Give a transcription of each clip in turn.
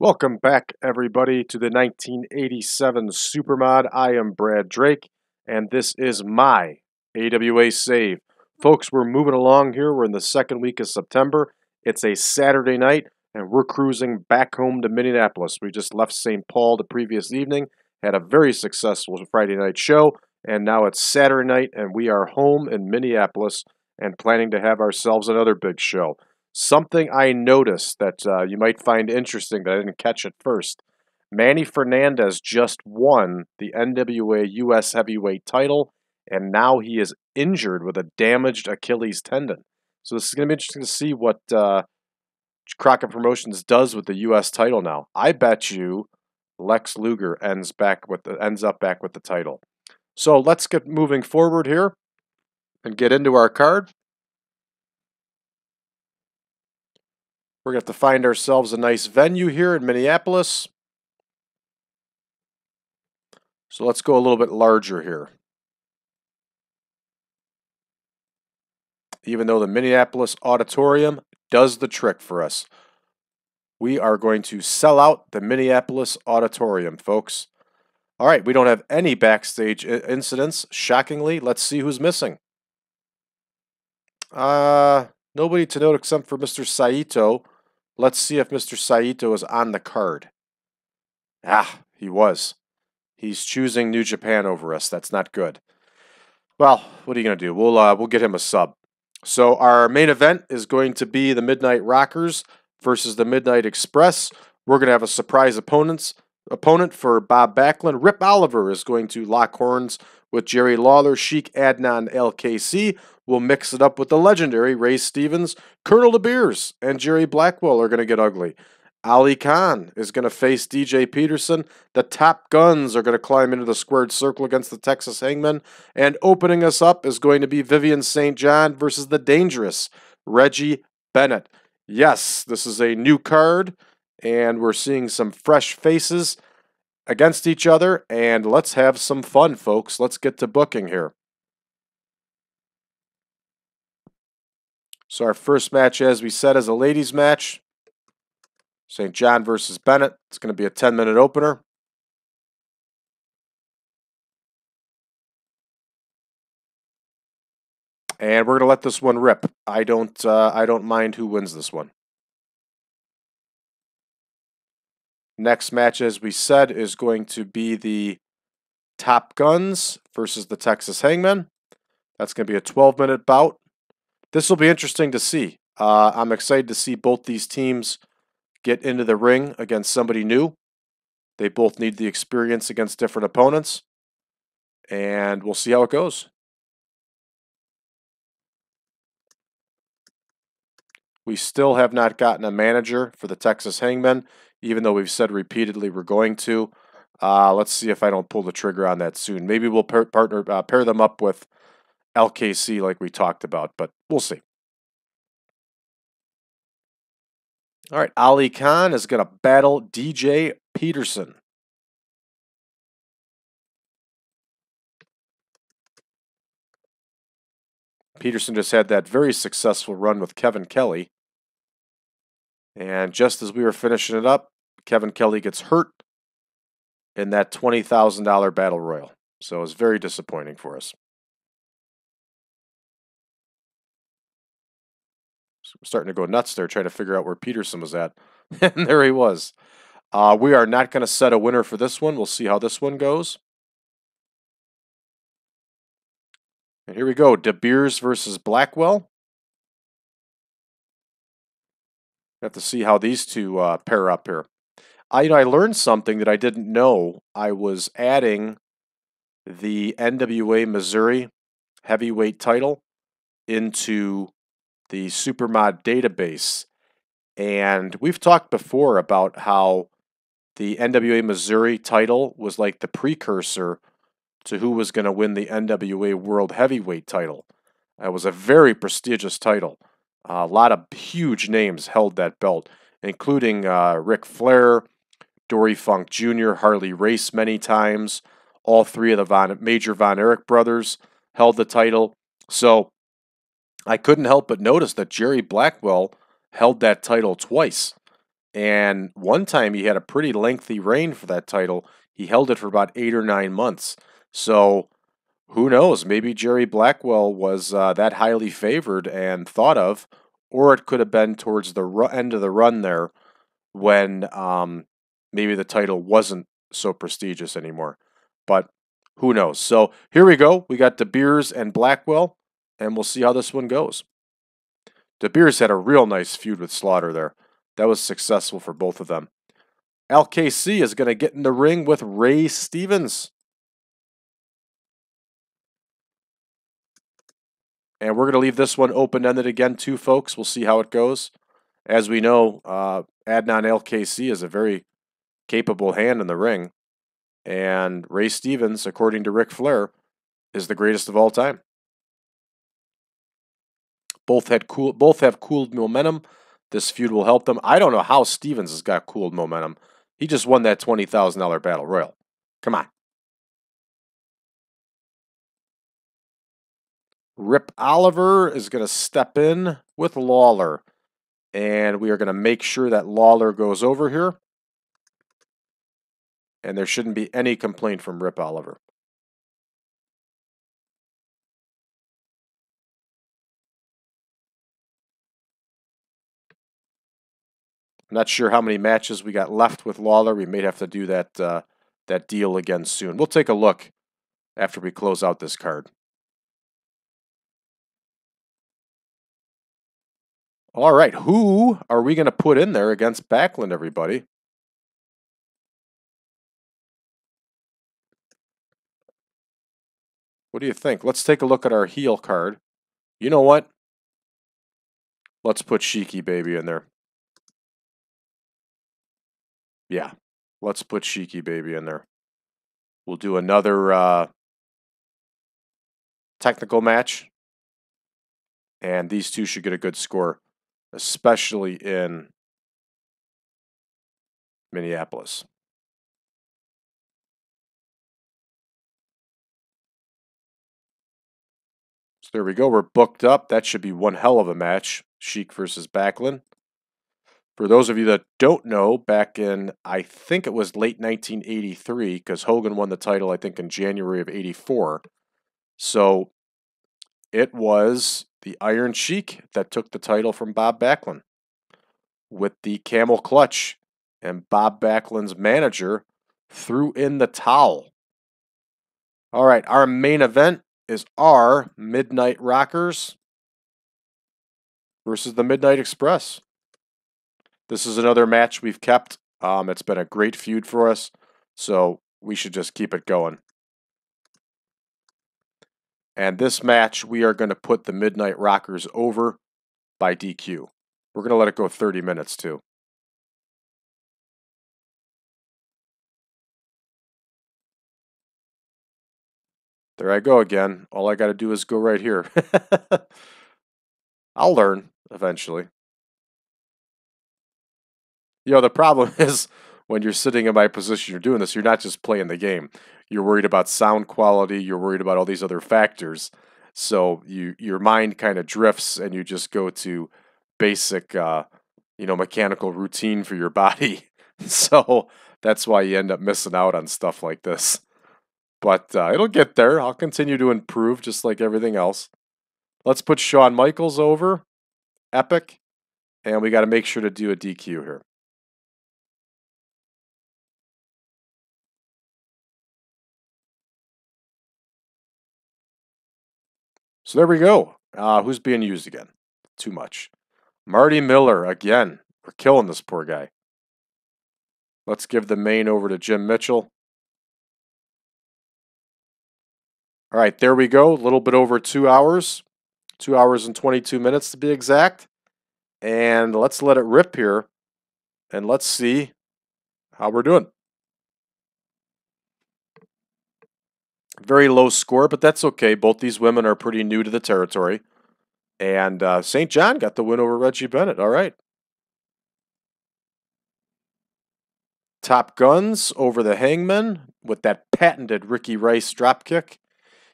Welcome back, everybody, to the 1987 Supermod. I am Brad Drake, and this is my AWA save. Folks, we're moving along here. We're in the second week of September. It's a Saturday night, and we're cruising back home to Minneapolis. We just left St. Paul the previous evening, had a very successful Friday night show, and now it's Saturday night, and we are home in Minneapolis and planning to have ourselves another big show. Something I noticed that uh, you might find interesting that I didn't catch at first. Manny Fernandez just won the NWA US Heavyweight title, and now he is injured with a damaged Achilles tendon. So this is going to be interesting to see what uh, Crockett Promotions does with the U.S. title now. I bet you Lex Luger ends back with the, ends up back with the title. So let's get moving forward here and get into our card. We're going to have to find ourselves a nice venue here in Minneapolis. So let's go a little bit larger here. Even though the Minneapolis Auditorium does the trick for us. We are going to sell out the Minneapolis Auditorium, folks. All right, we don't have any backstage incidents. Shockingly, let's see who's missing. Uh, nobody to note except for Mr. Saito, Let's see if Mr. Saito is on the card. Ah, he was. He's choosing New Japan over us. That's not good. Well, what are you going to do? We'll uh, we'll get him a sub. So our main event is going to be the Midnight Rockers versus the Midnight Express. We're going to have a surprise opponents opponent for Bob Backlund. Rip Oliver is going to lock horns with Jerry Lawler, Sheik Adnan al-Kaissey. We'll mix it up with the legendary Ray Stevens, Colonel De Beers, and Jerry Blackwell are going to get ugly. Ali Khan is going to face DJ Peterson. The Top Guns are going to climb into the squared circle against the Texas Hangmen. And opening us up is going to be Vivian St. John versus the dangerous Reggie Bennett. Yes, this is a new card, and we're seeing some fresh faces against each other. And let's have some fun, folks. Let's get to booking here. So our first match, as we said, is a ladies match. St. John versus Bennett. It's going to be a 10-minute opener. And we're going to let this one rip. I don't uh, I don't mind who wins this one. Next match, as we said, is going to be the Top Guns versus the Texas Hangmen. That's going to be a 12-minute bout. This will be interesting to see. Uh, I'm excited to see both these teams get into the ring against somebody new. They both need the experience against different opponents. And we'll see how it goes. We still have not gotten a manager for the Texas Hangmen, even though we've said repeatedly we're going to. Uh, let's see if I don't pull the trigger on that soon. Maybe we'll par partner uh, pair them up with al-Kaissey like we talked about, but we'll see. All right, Ali Khan is going to battle DJ Peterson. Peterson just had that very successful run with Kevin Kelly. And just as we were finishing it up, Kevin Kelly gets hurt in that $20,000 battle royal. So it was very disappointing for us. starting to go nuts there trying to figure out where Peterson was at. and there he was. Uh, we are not going to set a winner for this one. We'll see how this one goes. And here we go. De Beers versus Blackwell. Have to see how these two uh, pair up here. I, you know, I learned something that I didn't know. I was adding the NWA Missouri heavyweight title into the Supermod database. And we've talked before about how the NWA Missouri title was like the precursor to who was going to win the NWA World Heavyweight title. It was a very prestigious title. A lot of huge names held that belt, including uh, Flair, Dory Funk Jr., Harley Race many times. All three of the Von, major Von Erich brothers held the title. So I couldn't help but notice that Jerry Blackwell held that title twice. And one time he had a pretty lengthy reign for that title. He held it for about eight or nine months. So who knows? Maybe Jerry Blackwell was uh, that highly favored and thought of, or it could have been towards the ru- end of the run there when um, maybe the title wasn't so prestigious anymore. But who knows? So here we go. We got De Beers and Blackwell, and we'll see how this one goes. De Beers had a real nice feud with Slaughter there. That was successful for both of them. al-Kaissey is going to get in the ring with Ray Stevens. And we're going to leave this one open ended again, too, folks. We'll see how it goes. As we know, uh, Adnan al-Kaissey is a very capable hand in the ring. And Ray Stevens, according to Ric Flair, is the greatest of all time. Both had cool both have cooled momentum. This feud will help them. I don't know how Stevens has got cooled momentum. He just won that $20,000 battle royal. Come on. Rip Oliver is going to step in with Lawler. And we are going to make sure that Lawler goes over here. And there shouldn't be any complaint from Rip Oliver. I'm not sure how many matches we got left with Lawler. We may have to do that uh, that deal again soon. We'll take a look after we close out this card. All right, who are we going to put in there against Backlund, everybody? What do you think? Let's take a look at our heel card. You know what? Let's put Sheiky Baby in there. Yeah, let's put Sheiky Baby in there. We'll do another uh, technical match. And these two should get a good score, especially in Minneapolis. So there we go. We're booked up. That should be one hell of a match. Sheik versus Backlund. For those of you that don't know, back in, I think it was late 1983, because Hogan won the title, I think, in January of 84. So it was the Iron Sheik that took the title from Bob Backlund with the camel clutch. And Bob Backlund's manager threw in the towel. All right, our main event is our Midnight Rockers versus the Midnight Express. This is another match we've kept. Um, it's been a great feud for us, so we should just keep it going. And this match, we are going to put the Midnight Rockers over by DQ. We're going to let it go 30 minutes, too. There I go again. All I got to do is go right here. I'll learn eventually. You know, the problem is when you're sitting in my position, you're doing this, you're not just playing the game. You're worried about sound quality, you're worried about all these other factors. So you your mind kind of drifts and you just go to basic uh, you know, mechanical routine for your body. so that's why you end up missing out on stuff like this. But uh, it'll get there. I'll continue to improve just like everything else. Let's put Shawn Michaels over. Epic. And we got to make sure to do a DQ here. So there we go. Uh, who's being used again? Too much. Marty Miller again. We're killing this poor guy. Let's give the main over to Jim Mitchell. All right, there we go. A little bit over two hours. Two hours and 22 minutes to be exact. And let's let it rip here. And let's see how we're doing. Very low score, but that's okay. Both these women are pretty new to the territory. And uh, St. John got the win over Reggie Bennett. All right. Top Guns over the Hangman with that patented Ricky Rice dropkick.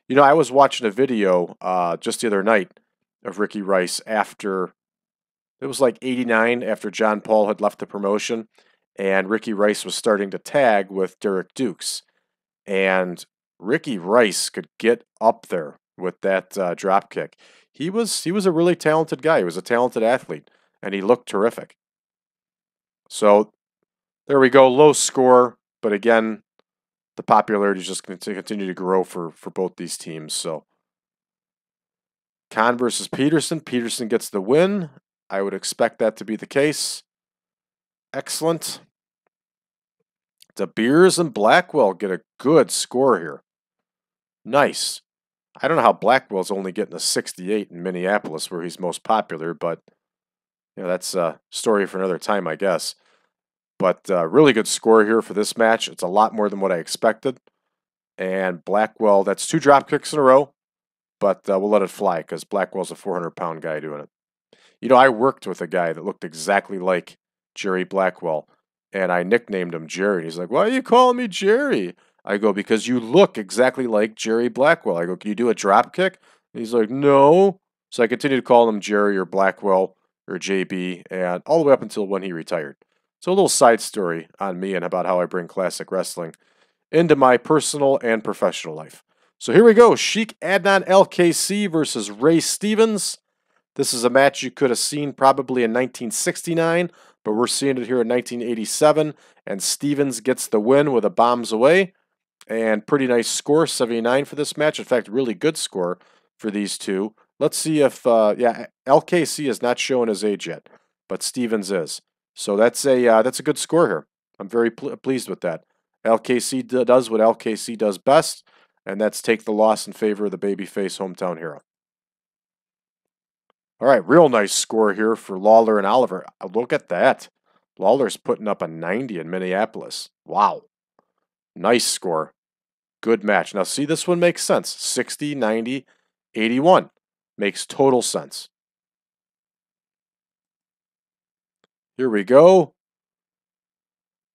You know, I was watching a video uh, just the other night of Ricky Rice after It was like 89 after John Paul had left the promotion and Ricky Rice was starting to tag with Derek Dukes. And Ricky Rice could get up there with that uh, drop kick. He was he was a really talented guy. He was a talented athlete, and he looked terrific. So there we go, low score, but again, the popularity is just going to continue to grow for for both these teams. So Khan versus Peterson. Peterson gets the win. I would expect that to be the case. Excellent. De Beers and Blackwell get a good score here. Nice. I don't know how Blackwell's only getting a 68 in Minneapolis where he's most popular, but you know, that's a story for another time, I guess. But uh, really good score here for this match. It's a lot more than what I expected. And Blackwell, that's two drop kicks in a row, but uh, we'll let it fly because Blackwell's a 400 pound guy doing it. You know, I worked with a guy that looked exactly like Jerry Blackwell, and I nicknamed him Jerry. He's like, Why are you calling me Jerry? I go, Because you look exactly like Jerry Blackwell. I go, Can you do a drop kick? And he's like, No. So I continued to call him Jerry or Blackwell or JB, and all the way up until when he retired. So a little side story on me and about how I bring classic wrestling into my personal and professional life. So here we go. Sheik Adnan al-Kaissey versus Ray Stevens. This is a match you could have seen probably in 1969, but we're seeing it here in 1987. And Stevens gets the win with a bombs away. And pretty nice score, 79 for this match. In fact, really good score for these two. Let's see if, uh, yeah, al-Kaissey is not showing his age yet, but Stevens is. So that's a uh, that's a good score here. I'm very pl pleased with that. al-Kaissey does what al-Kaissey does best, and that's take the loss in favor of the babyface hometown hero. All right, real nice score here for Lawler and Oliver. Uh, look at that. Lawler's putting up a 90 in Minneapolis. Wow. Nice score. Good match. Now, see, this one makes sense 60, 90, 81. Makes total sense. Here we go.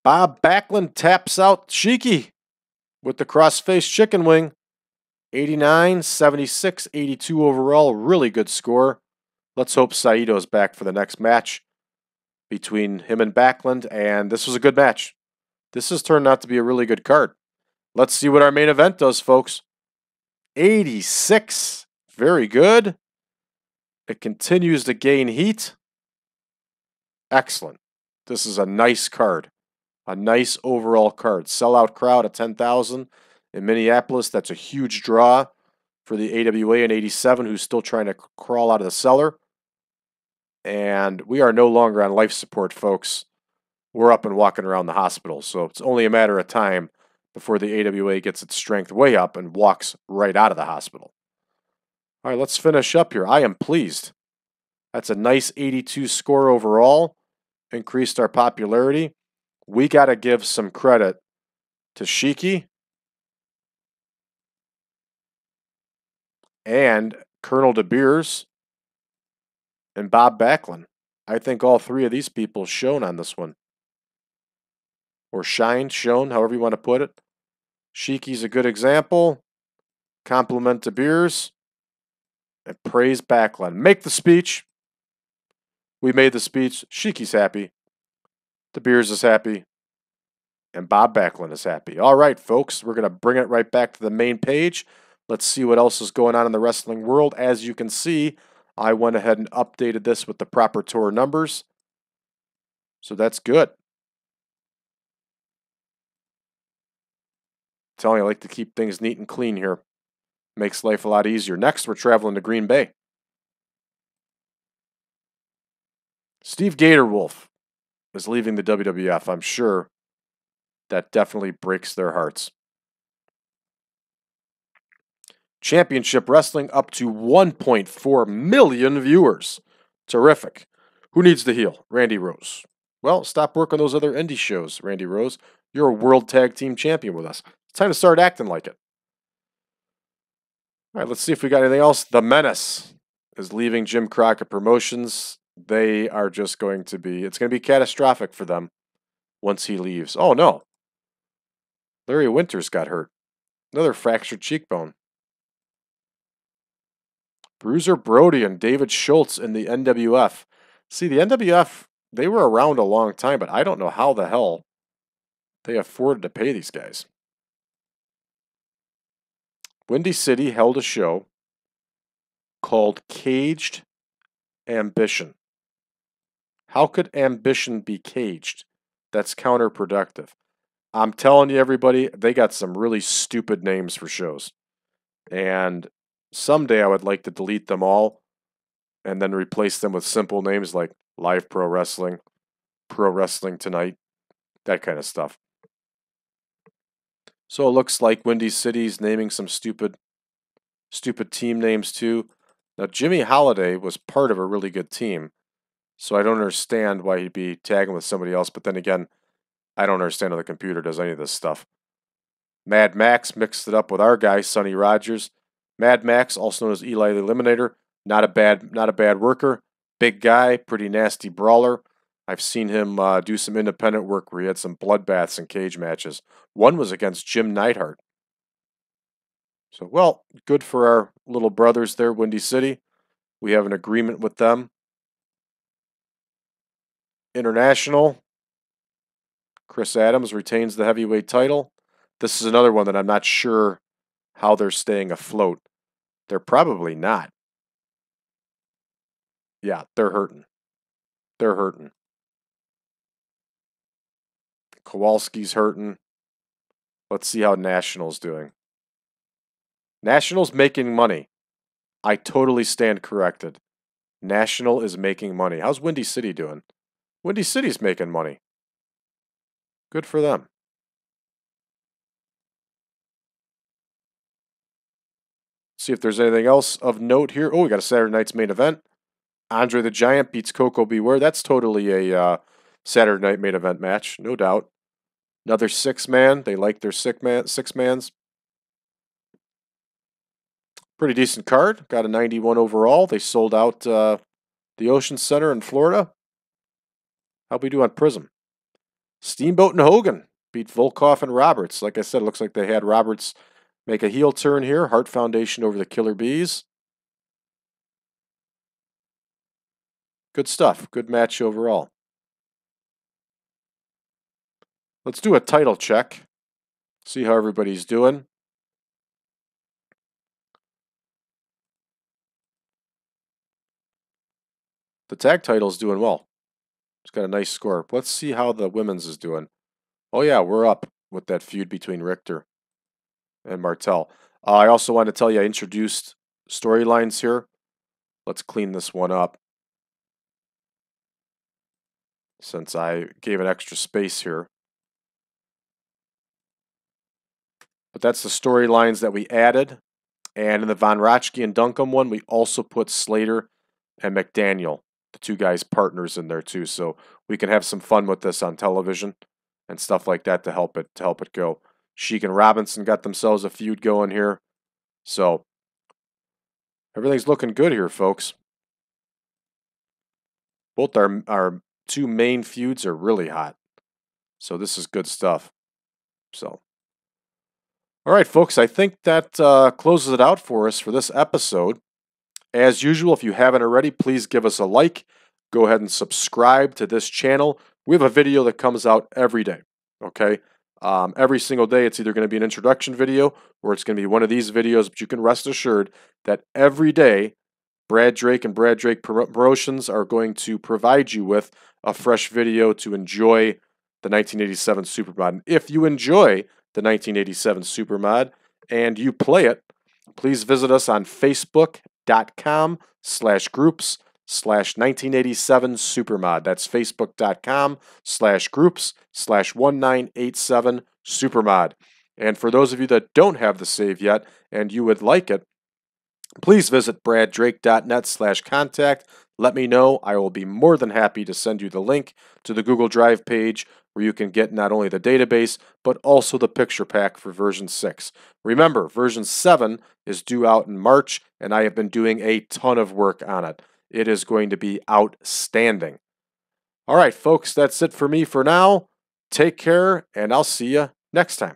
Bob Backlund taps out Sheiky with the crossface chicken wing. 89, 76, 82 overall. Really good score. Let's hope Saito's back for the next match between him and Backlund. And this was a good match. This has turned out to be a really good card. Let's see what our main event does, folks. 86. Very good. It continues to gain heat. Excellent. This is a nice card. A nice overall card. Sellout crowd at 10,000 in Minneapolis. That's a huge draw for the AWA in 87 who's still trying to crawl out of the cellar. And we are no longer on life support, folks. We're up and walking around the hospital. So it's only a matter of time before the AWA gets its strength way up and walks right out of the hospital. All right, let's finish up here. I am pleased. That's a nice 82 score overall increased our popularity. We got to give some credit to Sheiky and Colonel De Beers and Bob Backlund. I think all three of these people shone on this one. Or shined, shown, however you want to put it. Sheiky's a good example. Compliment De Beers. And praise Backlund. Make the speech. We made the speech. Sheiky's happy. De Beers is happy. And Bob Backlund is happy. All right, folks, we're going to bring it right back to the main page. Let's see what else is going on in the wrestling world. As you can see, I went ahead and updated this with the proper tour numbers. So that's good. Telling you, I like to keep things neat and clean here. Makes life a lot easier. Next, we're traveling to Green Bay. Steve Gatorwolf is leaving the WWF. I'm sure that definitely breaks their hearts. Championship Wrestling up to 1.4 million viewers. Terrific. Who needs the heel? Randy Rose. Well, stop working those other indie shows, Randy Rose. You're a world tag team champion with us. Time to start acting like it. All right, let's see if we got anything else. The Menace is leaving Jim Crockett Promotions they are just going to be, it's going to be catastrophic for them once he leaves. Oh, no. Larry Winters got hurt. Another fractured cheekbone. Bruiser Brody and David Schultz in the NWF. See, the NWF, they were around a long time, but I don't know how the hell they afforded to pay these guys. Windy City held a show called Caged Ambition. How could ambition be caged? That's counterproductive. I'm telling you, everybody, they got some really stupid names for shows. And someday I would like to delete them all and then replace them with simple names like Live Pro Wrestling, Pro Wrestling Tonight, that kind of stuff. So it looks like Windy City's naming some stupid, stupid team names too. Now Jimmy Holiday was part of a really good team, so I don't understand why he'd be tagging with somebody else. But then again, I don't understand how the computer does any of this stuff. Mad Max mixed it up with our guy Sonny Rogers. Mad Max, also known as Eli the Eliminator, not a bad, not a bad worker. Big guy, pretty nasty brawler. I've seen him uh, do some independent work where he had some bloodbaths and cage matches. One was against Jim Neidhart. So, well, good for our little brothers there, Windy City. We have an agreement with them. International. Chris Adams retains the heavyweight title. This is another one that I'm not sure how they're staying afloat. They're probably not. Yeah, they're hurting. They're hurting. Kowalski's hurting. Let's see how National's doing. National's making money. I totally stand corrected. National is making money. How's Windy City doing? Windy City's making money. Good for them. See if there's anything else of note here. Oh, we got a Saturday night's main event. Andre the Giant beats Koko B. Ware. That's totally a uh, Saturday night main event match, no doubt. Another six man. They like their six man six mans. Pretty decent card. Got a 91 overall. They sold out uh, the Ocean Center in Florida. How'd we do on Prism? Steamboat and Hogan beat Volkoff and Roberts. Like I said, it looks like they had Roberts make a heel turn here. Heart Foundation over the Killer Bees. Good stuff. Good match overall. Let's do a title check. See how everybody's doing. The tag title's doing well. It's got a nice score. Let's see how the women's is doing. Oh yeah, we're up with that feud between Richter and Martel. Uh, I also want to tell you I introduced storylines here. Let's clean this one up. Since I gave it extra space here. But that's the storylines that we added. And in the Von Raschke and Duncum one, we also put Slater and McDaniel, the two guys partners in there too. So we can have some fun with this on television and stuff like that to help it to help it go. Sheik and Robinson got themselves a feud going here. So everything's looking good here, folks. Both our our two main feuds are really hot. So this is good stuff. So all right, folks, I think that uh, closes it out for us for this episode. As usual, if you haven't already, please give us a like. Go ahead and subscribe to this channel. We have a video that comes out every day, okay? Um, every single day, it's either going to be an introduction video or it's going to be one of these videos, but you can rest assured that every day, Brad Drake and Brad Drake Promotions are going to provide you with a fresh video to enjoy the 1987 Supermod. If you enjoy the 1987 Supermod, and you play it, please visit us on facebook.com slash groups slash 1987 Supermod. That's facebook.com slash groups slash 1987 Supermod. And for those of you that don't have the save yet and you would like it, please visit braddrake.net slash contact. Let me know. I will be more than happy to send you the link to the Google Drive page where you can get not only the database, but also the picture pack for version 6. Remember, version 7 is due out in March, and I have been doing a ton of work on it. It is going to be outstanding. All right, folks, that's it for me for now. Take care, and I'll see you next time.